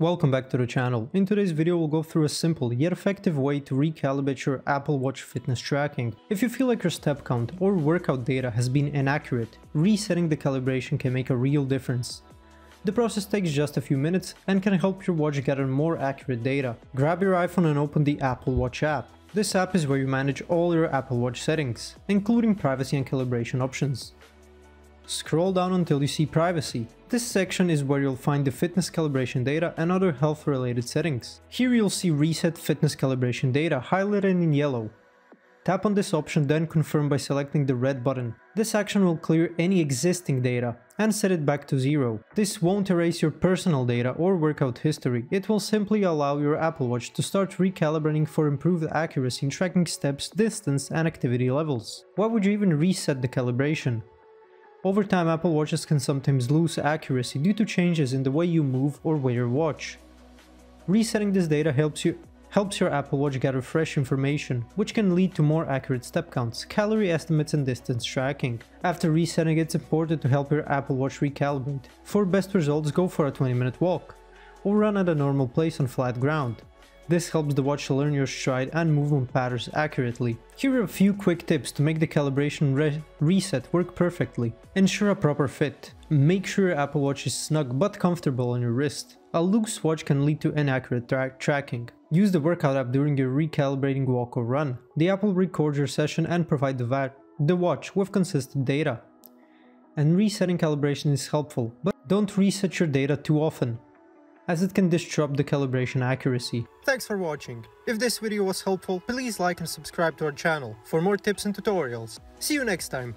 welcome back to the channel. In today's video we'll go through a simple yet effective way to recalibrate your Apple Watch fitness tracking. If you feel like your step count or workout data has been inaccurate, resetting the calibration can make a real difference. The process takes just a few minutes and can help your watch gather more accurate data. Grab your iPhone and open the Apple Watch app. This app is where you manage all your Apple Watch settings, including privacy and calibration options. Scroll down until you see privacy. This section is where you'll find the fitness calibration data and other health related settings. Here you'll see reset fitness calibration data highlighted in yellow. Tap on this option then confirm by selecting the red button. This action will clear any existing data and set it back to zero. This won't erase your personal data or workout history, it will simply allow your Apple Watch to start recalibrating for improved accuracy in tracking steps, distance and activity levels. Why would you even reset the calibration? Over time Apple Watches can sometimes lose accuracy due to changes in the way you move or wear your watch. Resetting this data helps you helps your Apple Watch gather fresh information, which can lead to more accurate step counts, calorie estimates and distance tracking. After resetting it's important to help your Apple Watch recalibrate. For best results go for a 20 minute walk, or run at a normal place on flat ground. This helps the watch learn your stride and movement patterns accurately. Here are a few quick tips to make the calibration re reset work perfectly. Ensure a proper fit. Make sure your Apple Watch is snug but comfortable on your wrist. A loose watch can lead to inaccurate tra tracking. Use the workout app during your recalibrating walk or run. The app will record your session and provide the, the watch with consistent data. And resetting calibration is helpful, but don't reset your data too often as it can disrupt the calibration accuracy. Thanks for watching. If this video was helpful, please like and subscribe to our channel for more tips and tutorials. See you next time.